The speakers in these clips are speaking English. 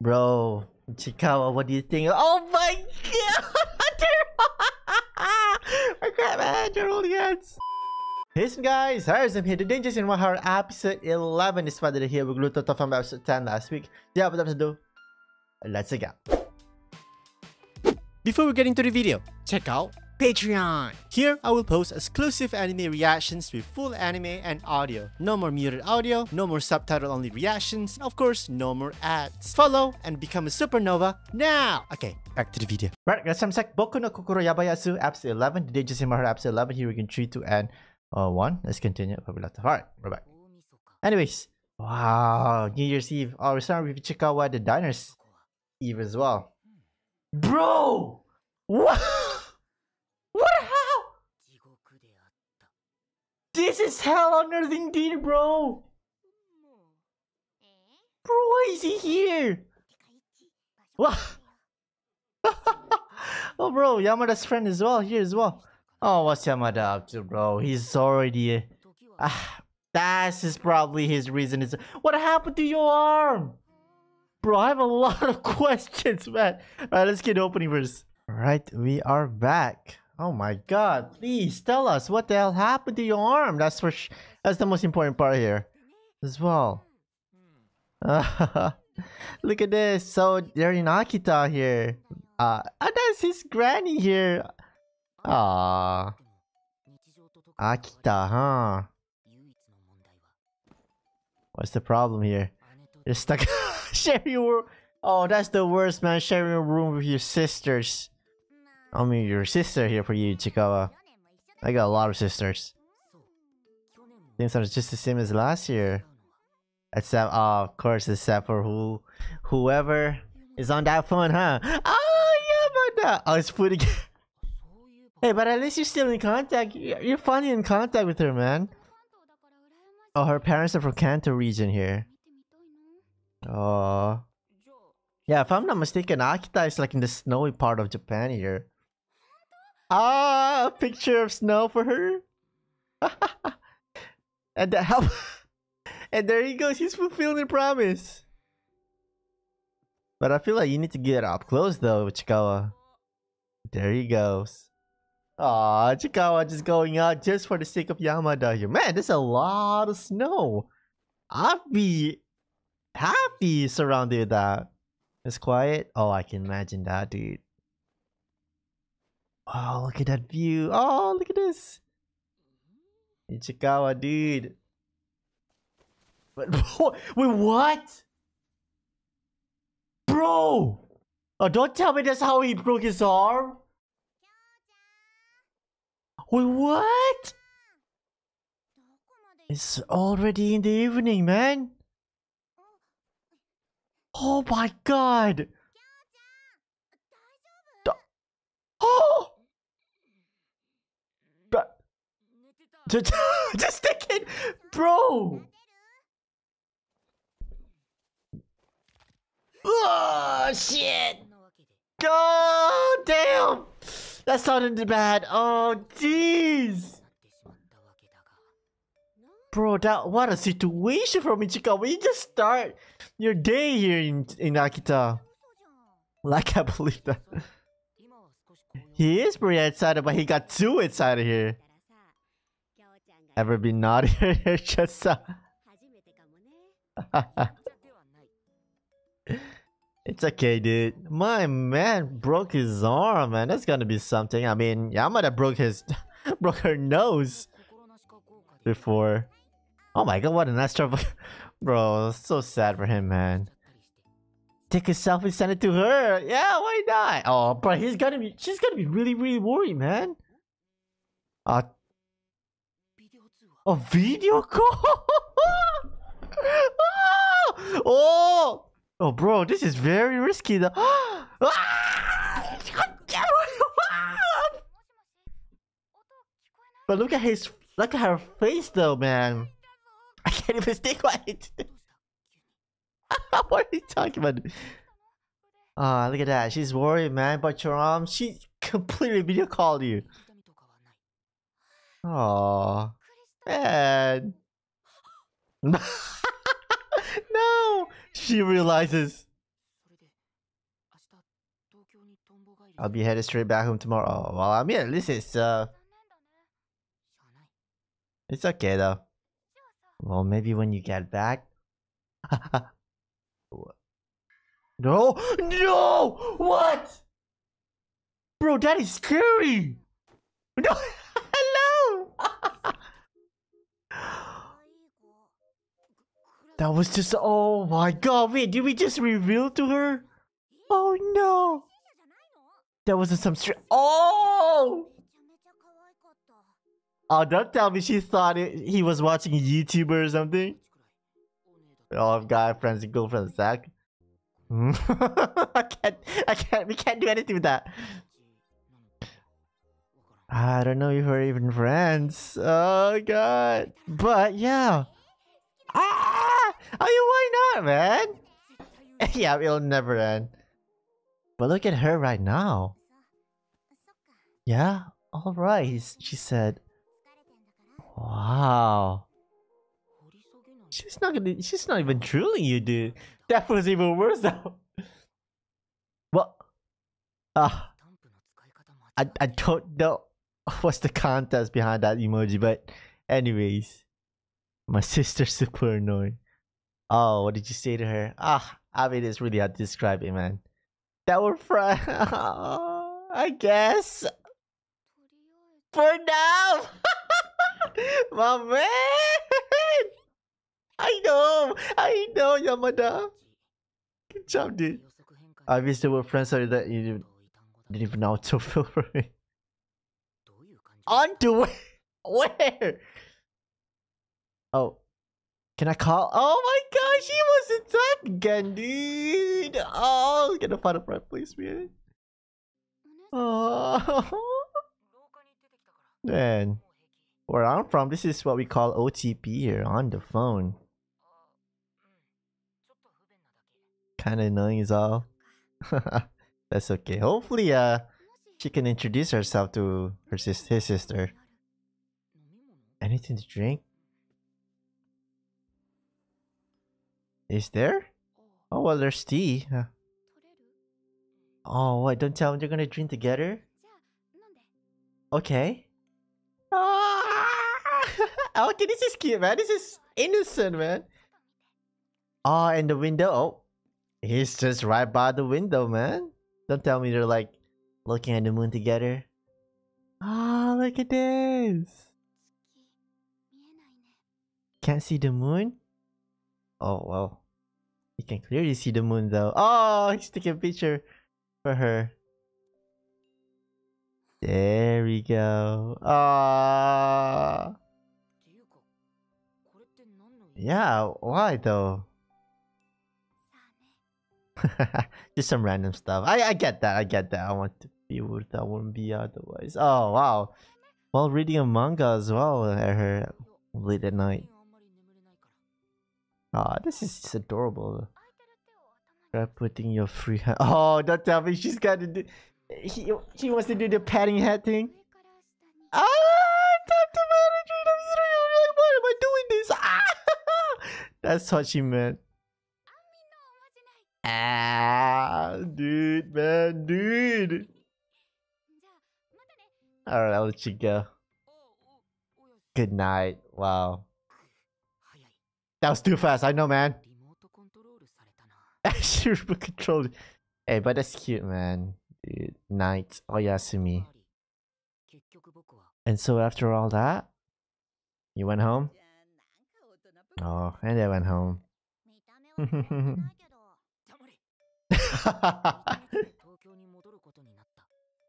Bro, Chikawa, what do you think? Oh my god! I got my Geraldians! Hey guys, Harissm here. Today just in one hour episode 11 is Father here. We glued to from episode 10 last week. Yeah, without ado, let's go. Before we get into the video, check out Patreon. Here, I will post exclusive anime reactions with full anime and audio. No more muted audio, no more subtitle-only reactions, of course, no more ads. Follow and become a supernova now! Okay, back to the video. Right, guys, I'm Sek Boku no Kokoro Yabai Yatsu, episode 11. Today just in hour episode 11. Here we can 3, 2, and uh, 1. Let's continue. Alright, we're back. Anyways, wow, New Year's Eve. Oh, we're starting with Chikawa, the Diners Eve as well. Bro! What how? This is hell on earth indeed, bro! Bro, why is he here? What? oh, bro, Yamada's friend as well, here as well. Oh, what's Yamada up to, bro? He's already... Ah, that's probably his reason. Is What happened to your arm? Bro, I have a lot of questions, man. Alright, let's get opening first. Alright, we are back. Oh my god, please tell us what the hell happened to your arm. That's for that's the most important part here as well. look at this. So they're in Akita here. Uh, and that's his granny here. Ah, Akita, huh? What's the problem here? You're stuck sharing your. Oh, that's the worst, man. Sharing a room with your sisters. I mean, your sister here for you, Chikawa. I got a lot of sisters. Things are just the same as last year. Except, uh, of course, except for who, whoever is on that phone, huh? Oh, yeah, but that. Oh, it's putting. hey, but at least you're still in contact. You're finally in contact with her, man. Oh, her parents are from Kanto region here. Oh. Yeah, if I'm not mistaken, Akita is like in the snowy part of Japan here. Ah, a picture of snow for her. and the help. and there he goes. He's fulfilling the promise. But I feel like you need to get up close though, Chikawa. There he goes. Aw, Chikawa just going out just for the sake of Yamada here. Man, there's a lot of snow. I'd be happy surrounded that. It's quiet. Oh, I can imagine that, dude. Oh, look at that view. Oh, look at this. Ichikawa, dude. But wait, what? Bro! Oh, don't tell me that's how he broke his arm. Wait, what? It's already in the evening, man. Oh my god. Oh! Just, it, bro. Oh shit! God damn! That sounded bad. Oh jeez! Bro, that what a situation for Michikawa. You just start your day here in in Akita. Like I believe that. He is pretty excited, but he got too excited here. Ever been just uh... It's okay, dude. My man broke his arm, man. That's gonna be something. I mean, Yamada broke his broke her nose before. Oh my god, what an extra Bro, so sad for him, man. Take a selfie, send it to her. Yeah, why not? Oh, but he's gonna be she's gonna be really, really worried, man. Uh a video call? oh! Oh, bro, this is very risky though. but look at his, look at her face though, man. I can't even stay quiet. what are you talking about? Ah, uh, look at that. She's worried, man, about your arm. She completely video called you. Oh bad. no! She realizes. I'll be headed straight back home tomorrow. Oh, well, I'm here. This is, uh... It's okay, though. Well, maybe when you get back... no! No! What? Bro, that is scary! No! That was just. Oh my god! Wait, did we just reveal to her? Oh no! That wasn't some str- Oh! Oh, don't tell me she thought it, he was watching YouTuber or something. Oh, I've got friends and girlfriends, Zach. I can't, I can't, we can't do anything with that. I don't know if we're even friends. Oh god. But yeah. Ah! I mean, why not, man? yeah, it'll never end. But look at her right now. Yeah, alright, she said. Wow. She's not gonna she's not even drilling you, dude. That was even worse though. What? Ah, I, I don't know what's the context behind that emoji, but anyways. My sister's super annoying. Oh, what did you say to her? Ah, I mean it's really hard to describe it, man. That were friends. I guess. For now. My man. I know. I know, Yamada. Good job, dude. Obviously, we're friends. Sorry that you didn't, even know to feel for me. On to? Where? Oh. Can I call? Oh my gosh, he was attacked again, dude. Oh, get a find a friend, please, man. Oh. Man. Where I'm from, this is what we call OTP here on the phone. Kinda annoying as all. That's okay. Hopefully, uh, she can introduce herself to her sis his sister. Anything to drink? Is there? Oh well, there's tea. Oh, what? Don't tell me they're gonna drink together? Okay. Ah! okay, this is cute, man. This is innocent, man. Oh, and the window. Oh, he's just right by the window, man. Don't tell me they're like looking at the moon together. Ah, oh, look at this. Can't see the moon? Oh, well. You can clearly see the moon though. Oh, he's taking a picture for her. There we go. Ah. Yeah, why though? Just some random stuff. I I get that. I get that. I want to be with I wouldn't be otherwise. Oh wow. While reading a manga as well at her late at night. Ah, this is just adorable. Try putting your free hand. Oh, don't tell me she's got to do. He he wants to do the patting hat thing. Ah, talk to manager. Like, why am I doing this? Ah, that's what she meant. Ah, dude, man, dude. All right, I'll let you go. Good night. Wow. That was too fast. I know, man. Remote control. Hey, but that's cute, man. Dude, night. Oh, Oyasumi. And so after all that, you went home? Oh, and I went home.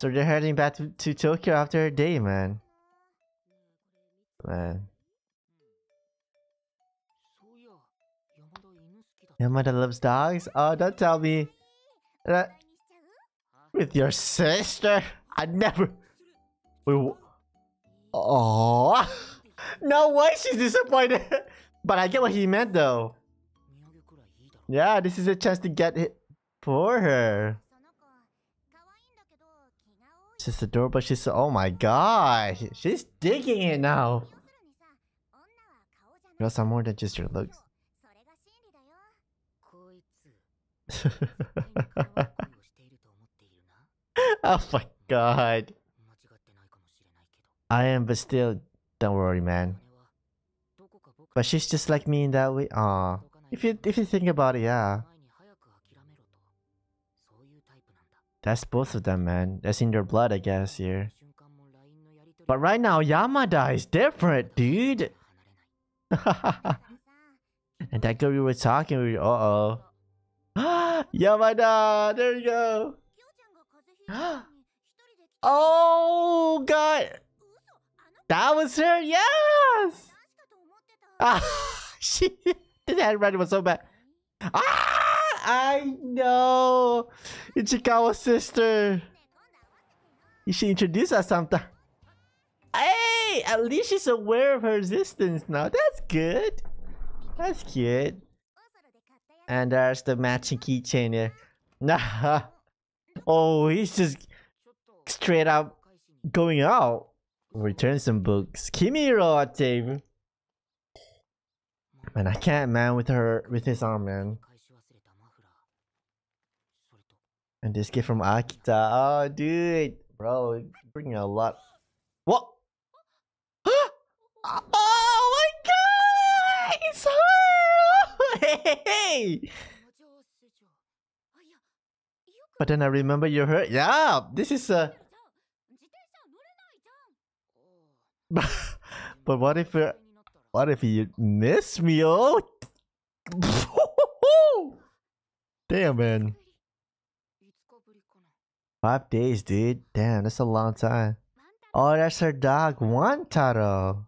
so they're heading back to, to Tokyo after a day, man. Man. Yamada loves dogs? Oh, don't tell me. That with your sister? I never. Oh. No way she's disappointed. but I get what he meant though. Yeah, this is a chance to get it for her. She's adorable. She's so, oh my gosh. She's digging it now. Girls are more than just your looks. Oh my god. I am, but still, don't worry, man. But she's just like me in that way. Aw. If you if you think about it, yeah. That's both of them, man. That's in their blood, I guess, here. But right now, Yamada is different, dude. and that girl we were talking with, uh-oh. Yamada! There you go! oh, God! That was her, yes! Ah, she, the handwriting was so bad. Ah! I know! Ichikawa's sister! You should introduce us sometime. Hey! At least she's aware of her existence now. That's good. That's cute. And there's the matching keychain here. Nah. Oh, he's just straight up going out. Return some books. Kimiro Atebe. Man, I can't man with her with his arm, man. And this kid from Akita. Oh, dude. Bro, bringing a lot. What? Ah! oh my god! It's her! Hey! But then I remember you heard. Yeah, this is uh a. but what if you what if you miss me? Oh, damn man. Five days, dude. Damn, that's a long time. Oh, that's her dog, Wantaro.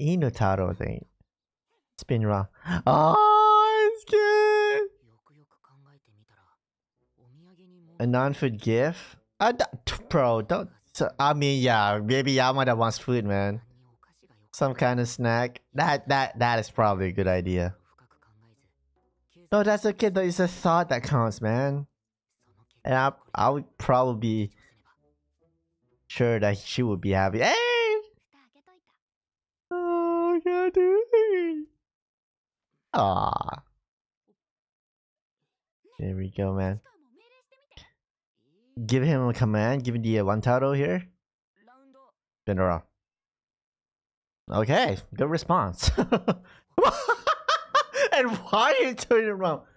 Inutaro, I think. Spin around. Oh, it's good. A non-food gift? Uh, bro, don't. I mean, yeah, maybe Yamada wants food, man. Some kind of snack. That that that is probably a good idea. No, that's okay though. It's a thought that counts, man. And I I would probably be sure that she would be happy. Hey! Oh, God, dude. Aww. There we go, man. Give him a command. Give him the uh, Wantaro here. Spin around. Okay, good response. and why are you turning around?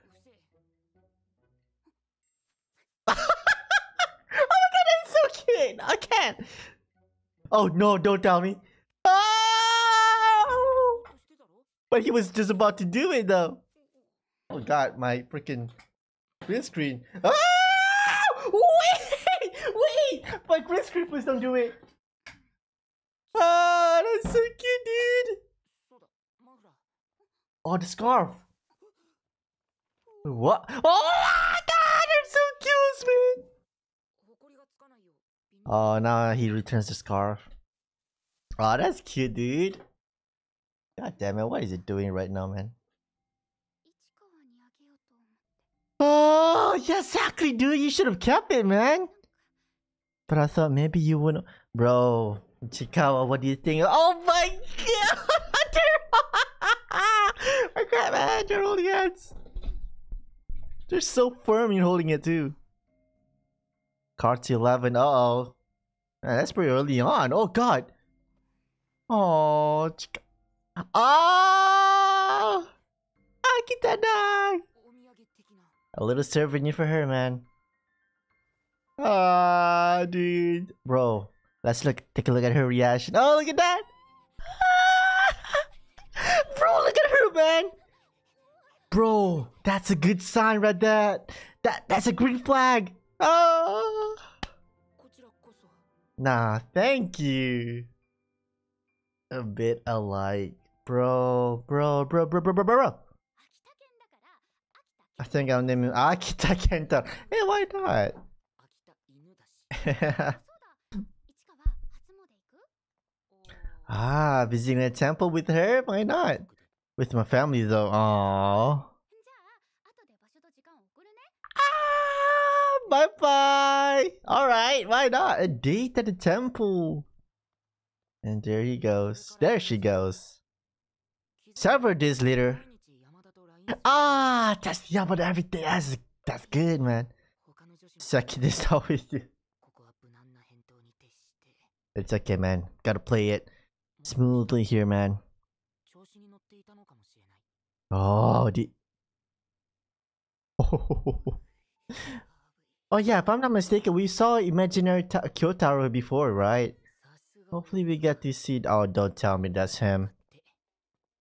oh my god, that's so cute! I can't! Oh no, don't tell me. Oh! But he was just about to do it though. Oh god, my freaking green screen. Ah! Wait! Wait! My green screen, please don't do it. Ah, that's so cute, dude. Oh, the scarf. What? Oh my god, they're so cute, man. Oh, now he returns the scarf. Oh, that's cute, dude. God damn it, what is it doing right now, man? Oh, yeah, exactly, dude. You should have kept it, man. But I thought maybe you wouldn't. Bro, Chikawa, what do you think? Oh my god! I can't imagine you're holding hands. They're so firm in holding it too. Card to 11. Uh oh. Man, that's pretty early on. Oh god. Oh. Chika oh! Akita A little souvenir for her, man. Ah, dude. Bro, let's look. Take a look at her reaction. Oh, look at that. Bro, look at her, man. Bro, that's a good sign right there. That that's a green flag. Oh. Nah, thank you. A bit alike. Bro, bro, bro, bro, bro, bro, bro. I think I'll name him Akita Kenta. Hey, why not? ah, visiting a temple with her? Why not? With my family though. Aww. Ah, bye bye. Alright, why not? A date at the temple. And there he goes. There she goes. Several days later. Ah, that's Yamada everything. That's, that's good, man. Check this out with you. It's okay, man. Gotta play it smoothly here, man. Oh, the... Oh. oh, yeah, if I'm not mistaken, we saw imaginary Kyoto Kyotaro before, right? Hopefully we get to see... Oh, don't tell me that's him.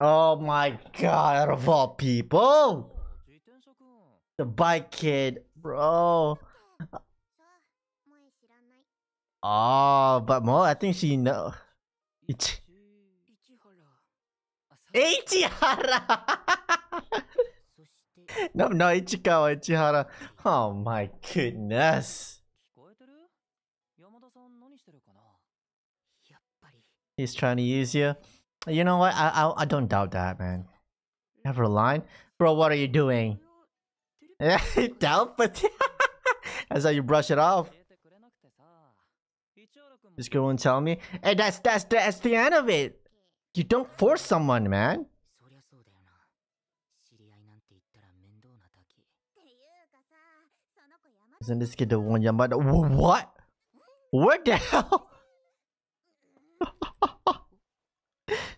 Oh my god, of all people! The bike kid, bro. Oh, but Mo, I think she know. Ichi Ichihara! no, no, Ichikawa, Ichihara. Oh my goodness. He's trying to use you. You know what? I I, I don't doubt that, man. Never line, bro. What are you doing? Yeah, doubt, but that's how you brush it off. Just go and tell me, hey, that's that's that's the end of it. You don't force someone, man. Isn't this kid the one Yamada? What? Where the hell?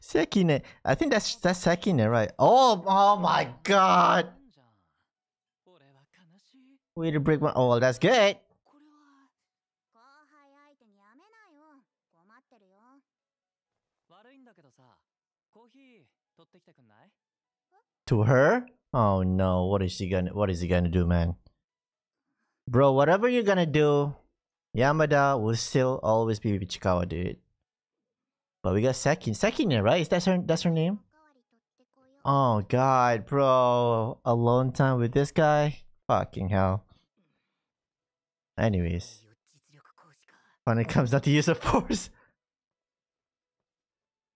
Sekine. I think that's that's Sekine, right? Oh, oh my god. Way to break my. Oh, that's good. To her? Oh no, what is he gonna what is he gonna do, man? Bro, whatever you're gonna do, Yamada will still always be Ichikawa, dude. But we got Sekin. Sekin, right? Is that her that's her name? Oh god, bro. Alone time with this guy? Fucking hell. Anyways. When it comes down to use of force.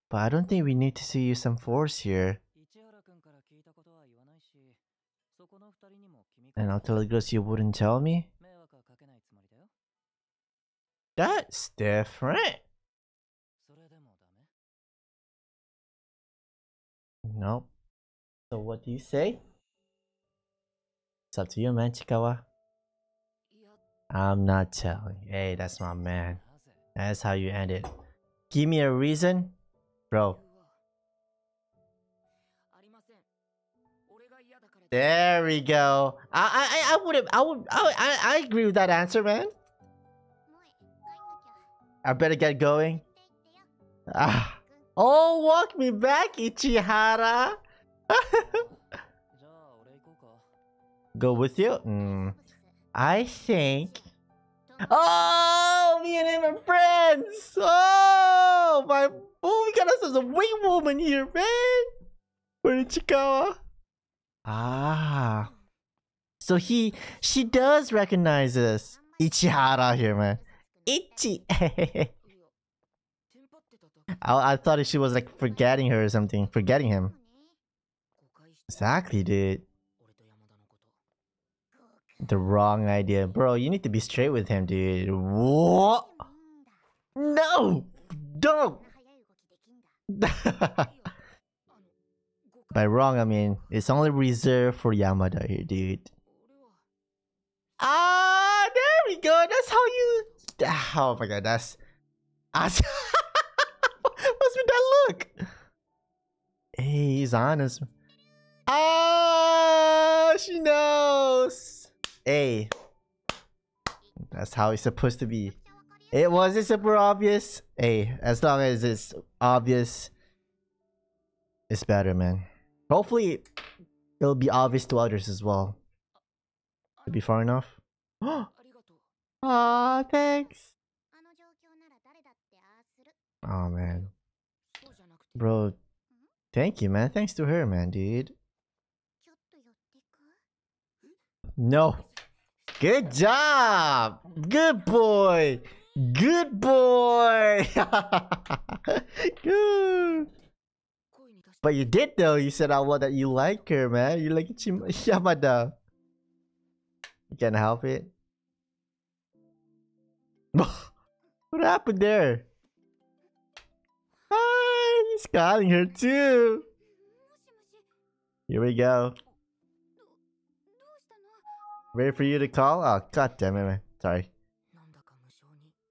But I don't think we need to see you some force here. And I'll tell the girls you wouldn't tell me? That's different. No. So what do you say? It's up to you, man, Chikawa. I'm not telling. Hey, that's my man. That's how you end it. Give me a reason, bro. There we go. I I I would I would I I agree with that answer, man. I better get going. Ah. Oh, walk me back, Ichihara. Go with you? Mm, I think. Oh, me and him are friends. Oh, my. Oh, we got ourselves a wing woman here, man. Where did she go? Ah. So he, she does recognize us. Ichihara here, man. Ichi. I, I thought she was like forgetting her or something, forgetting him. Exactly, dude. The wrong idea. Bro, you need to be straight with him, dude. What? No! Don't! By wrong, I mean, it's only reserved for Yamada here, dude. Ah, there we go. That's how you... Ah, oh my god, that's... look. Hey, he's honest. Ah, she knows. Hey. That's how it's supposed to be. It wasn't super obvious. Hey, as long as it's obvious, it's better, man. Hopefully, it'll be obvious to others as well. To be far enough. Oh, thanks. Oh, man. Bro, thank you, man. Thanks to her, man, dude. No. Good job! Good boy! Good boy! But you did though. You said out loud that you like her, man. You like Chim Yamada. You can't help it. what happened there? He's got her too. Here we go. Ready for you to call? Oh, god damn it, man. Sorry.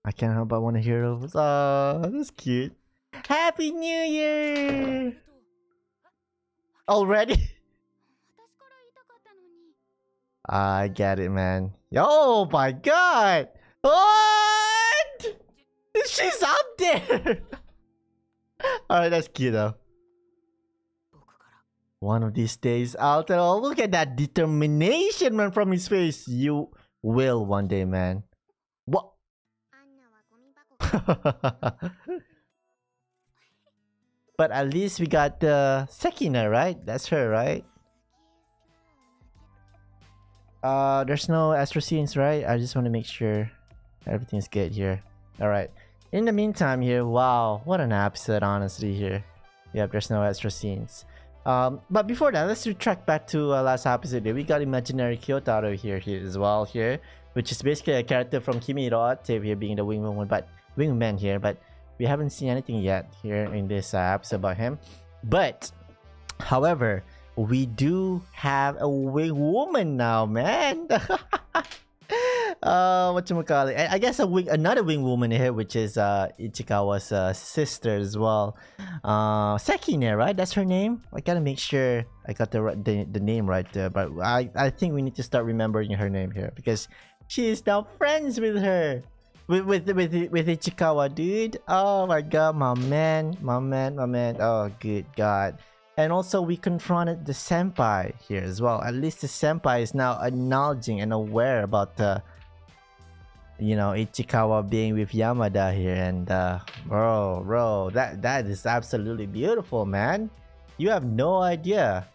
I can't help but want to hear those. Oh, that's cute. Happy New Year! Already? I get it, man. Oh my god! What? She's up there! Alright, that's cute though. One of these days, I'll tell. Oh, look at that determination, man, from his face. You will one day, man. What? but at least we got the uh, Sekina, right? That's her, right? Uh, there's no Astro scenes, right? I just want to make sure everything's good here. All right. In the meantime, here, wow, what an episode, honestly. Here, yep, there's no extra scenes. Um, but before that, let's retract back to uh, last episode. We got imaginary Kyotaro here, here as well, here, which is basically a character from Kimi Ate here, being the wingwoman, but wingman here. But we haven't seen anything yet here in this uh, episode about him. But, however, we do have a wing woman now, man. uh, what you call it? I guess a wing, another wing woman here, which is uh Ichikawa's uh, sister as well. Uh, Sekine, right? That's her name. I gotta make sure I got the the, the name right there. But I I think we need to start remembering her name here because she is now friends with her. With, with with with Ichikawa, dude. Oh my god, my man, my man, my man. Oh, good god. And also, we confronted the senpai here as well. At least the senpai is now acknowledging and aware about the, you know, Ichikawa being with Yamada here. And uh, bro, bro, that that is absolutely beautiful, man. You have no idea.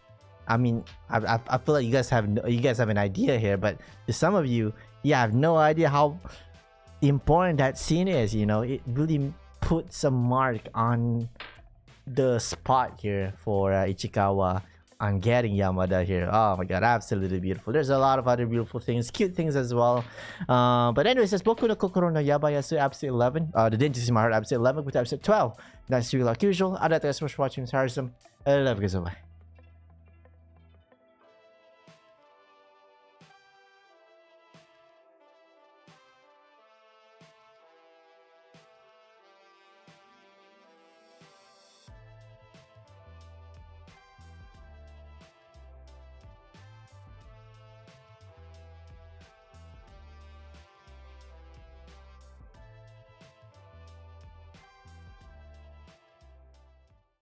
I mean, I, I, feel like you guys have no, you guys have an idea here, but to some of you, you have no idea how important that scene is. You know, it really puts a mark on the spot here for uh, Ichikawa on getting Yamada here. Oh my god, absolutely beautiful. There's a lot of other beautiful things, cute things as well. Uh, but anyways, that's Boku no Kokoro no Yabai Yatsu episode 11. Uh, the Dangers in my heart episode 11 with episode 12. That's you like usual. I'd like to you so much for watching. It's Harissm. I love you guys. Bye.